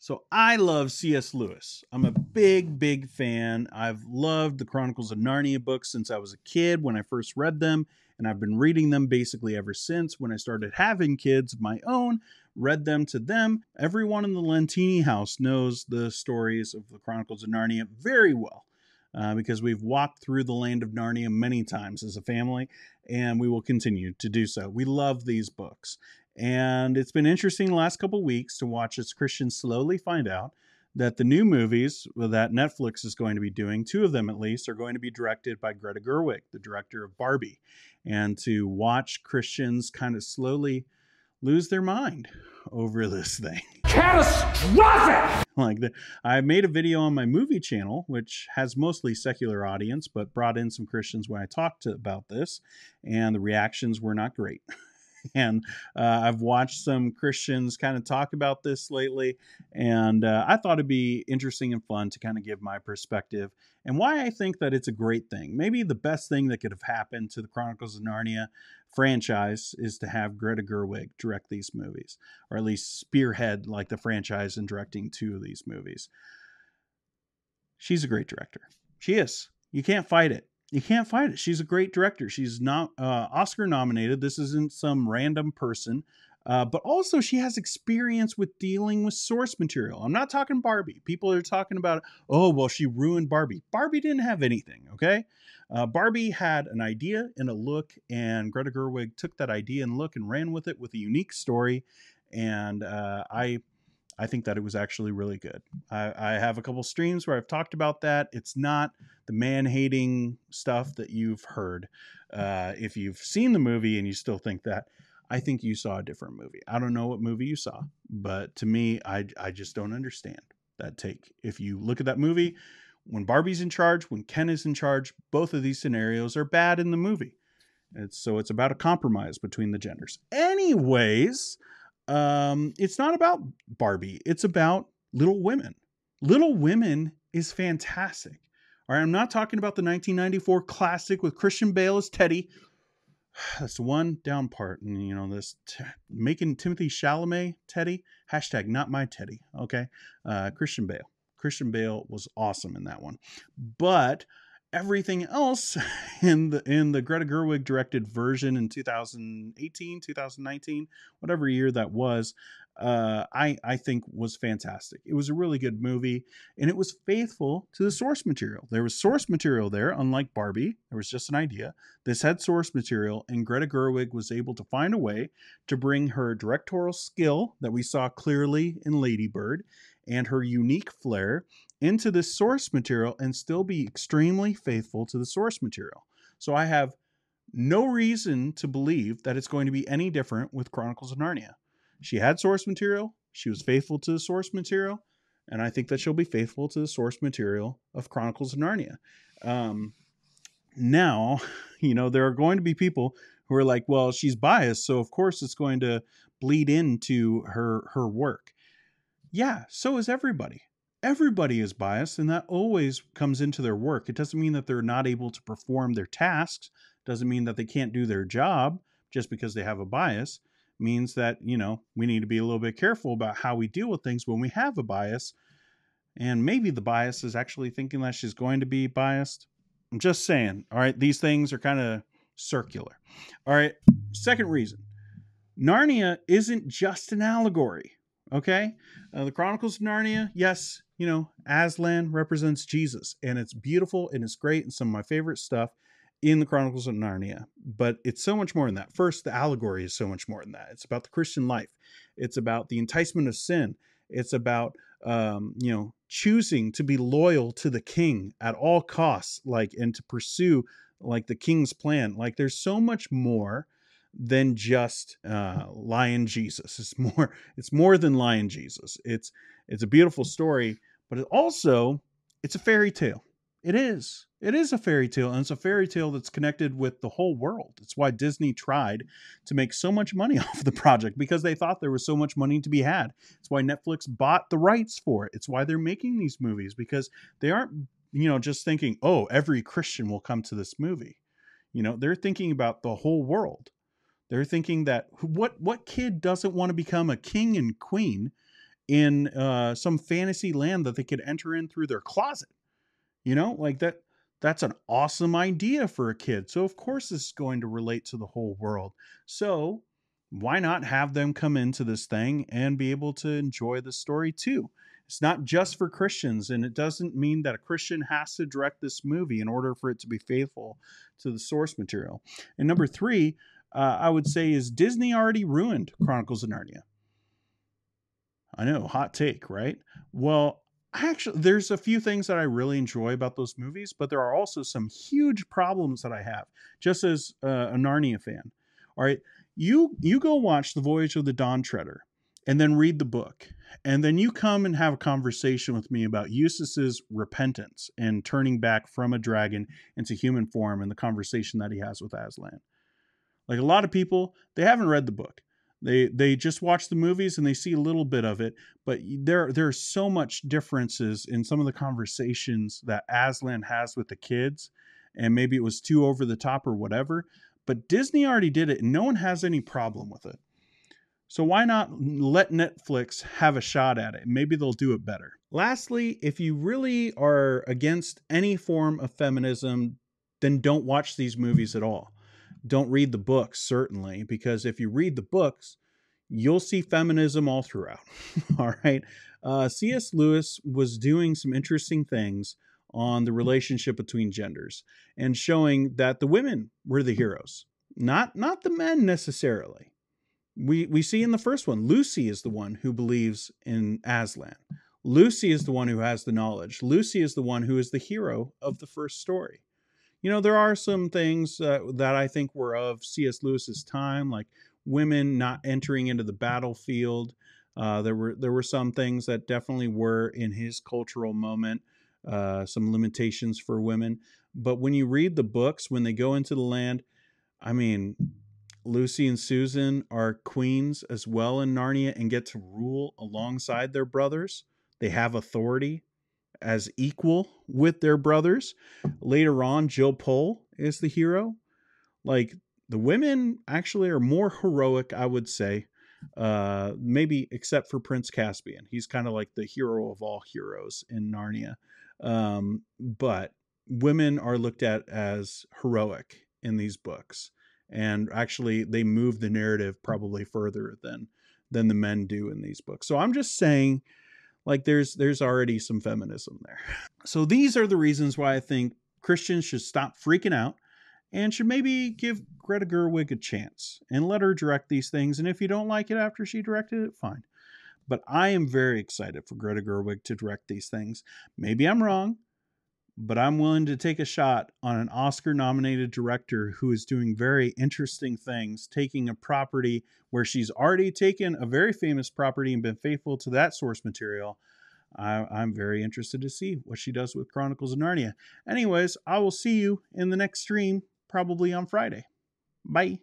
So I love C.S. Lewis. I'm a big, big fan. I've loved the Chronicles of Narnia books since I was a kid when I first read them, and I've been reading them basically ever since when I started having kids of my own, read them to them. Everyone in the Lentini house knows the stories of the Chronicles of Narnia very well. Uh, because we've walked through the land of Narnia many times as a family, and we will continue to do so. We love these books. And it's been interesting the last couple weeks to watch as Christians slowly find out that the new movies that Netflix is going to be doing, two of them at least, are going to be directed by Greta Gerwig, the director of Barbie. And to watch Christians kind of slowly lose their mind over this thing. Catastrophic! Like the, I made a video on my movie channel, which has mostly secular audience, but brought in some Christians when I talked to, about this, and the reactions were not great. and uh, I've watched some Christians kind of talk about this lately, and uh, I thought it'd be interesting and fun to kind of give my perspective and why I think that it's a great thing. Maybe the best thing that could have happened to the Chronicles of Narnia franchise is to have Greta Gerwig direct these movies, or at least spearhead like the franchise in directing two of these movies. She's a great director. She is. You can't fight it you can't fight it. She's a great director. She's not uh, Oscar nominated. This isn't some random person. Uh, but also, she has experience with dealing with source material. I'm not talking Barbie. People are talking about, oh, well, she ruined Barbie. Barbie didn't have anything, okay? Uh, Barbie had an idea and a look, and Greta Gerwig took that idea and look and ran with it with a unique story. And uh, I I think that it was actually really good. I, I have a couple streams where I've talked about that. It's not the man hating stuff that you've heard. Uh, if you've seen the movie and you still think that, I think you saw a different movie. I don't know what movie you saw, but to me, I, I just don't understand that take. If you look at that movie, when Barbie's in charge, when Ken is in charge, both of these scenarios are bad in the movie. It's, so it's about a compromise between the genders. Anyways, um, it's not about Barbie. It's about Little Women. Little Women is fantastic. All right, I'm not talking about the 1994 classic with Christian Bale as Teddy. That's one down part, and you know this t- making Timothy Chalamet Teddy hashtag not my Teddy. Okay, uh, Christian Bale. Christian Bale was awesome in that one, but everything else in the in the Greta Gerwig directed version in 2018, 2019, whatever year that was, uh, I I think was fantastic. It was a really good movie, and it was faithful to the source material. There was source material there, unlike Barbie. There was just an idea. This had source material, and Greta Gerwig was able to find a way to bring her directorial skill that we saw clearly in Lady Bird and her unique flair into this source material and still be extremely faithful to the source material. So I have no reason to believe that it's going to be any different with Chronicles of Narnia. She had source material, she was faithful to the source material, and I think that she'll be faithful to the source material of Chronicles of Narnia. Um, now, you know, there are going to be people who are like, well, she's biased, so of course it's going to bleed into her her work. Yeah, so is everybody everybody is biased and that always comes into their work. It doesn't mean that they're not able to perform their tasks. Doesn't mean that they can't do their job just because they have a bias. It means that you know we need to be a little bit careful about how we deal with things when we have a bias. And maybe the bias is actually thinking that she's going to be biased. I'm just saying all right? These things are kind of circular. All right second reason. Narnia isn't just an allegory okay uh, the chronicles of narnia yes you know, Aslan represents Jesus, and it's beautiful and it's great and some of my favorite stuff in the Chronicles of Narnia. But it's so much more than that. First, the allegory is so much more than that. It's about the Christian life. It's about the enticement of sin. It's about um, you know choosing to be loyal to the king at all costs, like and to pursue like the king's plan. Like there's so much more than just uh, Lion Jesus. It's more. It's more than Lion Jesus. It's it's a beautiful story but it also it's a fairy tale. It is. It is a fairy tale, and it's a fairy tale that's connected with the whole world. It's why Disney tried to make so much money off the project because they thought there was so much money to be had. It's why Netflix bought the rights for it. It's why they're making these movies because they aren't, you know, just thinking, oh, every Christian will come to this movie. You know, they're thinking about the whole world. They're thinking that what what kid doesn't want to become a king and queen in uh, some fantasy land that they could enter in through their closet. You know, like that. That's an awesome idea for a kid. So of course this is going to relate to the whole world. So why not have them come into this thing and be able to enjoy the story too? It's not just for Christians, and it doesn't mean that a Christian has to direct this movie in order for it to be faithful to the source material. And number three, uh, I would say, is Disney already ruined Chronicles of Narnia? I know, hot take, right? Well, I actually, there's a few things that I really enjoy about those movies, but there are also some huge problems that I have, just as uh, a Narnia fan. All right, you you go watch the Voyage of the Dawn Treader, and then read the book, and then you come and have a conversation with me about Eustace's repentance and turning back from a dragon into human form, and the conversation that he has with Aslan. Like a lot of people, they haven't read the book they they just watch the movies and they see a little bit of it, but there there's so much differences in some of the conversations that Aslan has with the kids, and maybe it was too over the top or whatever. But Disney already did it, and no one has any problem with it. So why not let Netflix have a shot at it? Maybe they'll do it better. Lastly, if you really are against any form of feminism, then don't watch these movies at all don't read the books, certainly, because if you read the books, you'll see feminism all throughout. all right. Uh, C.S. Lewis was doing some interesting things on the relationship between genders and showing that the women were the heroes, not not the men necessarily. We we see in the first one, Lucy is the one who believes in Aslan. Lucy is the one who has the knowledge. Lucy is the one who is the hero of the first story you know, there are some things uh, that I think were of C.S. Lewis's time, like women not entering into the battlefield. Uh, there were there were some things that definitely were in his cultural moment, uh, some limitations for women. But when you read the books, when they go into the land, I mean, Lucy and Susan are queens as well in Narnia and get to rule alongside their brothers. They have authority as equal with their brothers. Later on, Jill Pole is the hero. Like the women actually are more heroic, I would say. Uh, maybe except for Prince Caspian. He's kind of like the hero of all heroes in Narnia. Um, but women are looked at as heroic in these books. And actually, they move the narrative probably further than than the men do in these books. So I'm just saying like there's there's already some feminism there. So these are the reasons why I think Christians should stop freaking out and should maybe give Greta Gerwig a chance and let her direct these things. And if you don't like it after she directed it, fine. But I am very excited for Greta Gerwig to direct these things. Maybe I'm wrong but I'm willing to take a shot on an Oscar nominated director who is doing very interesting things, taking a property where she's already taken a very famous property and been faithful to that source material. I, am very interested to see what she does with Chronicles of Narnia. Anyways, I will see you in the next stream, probably on Friday. Bye.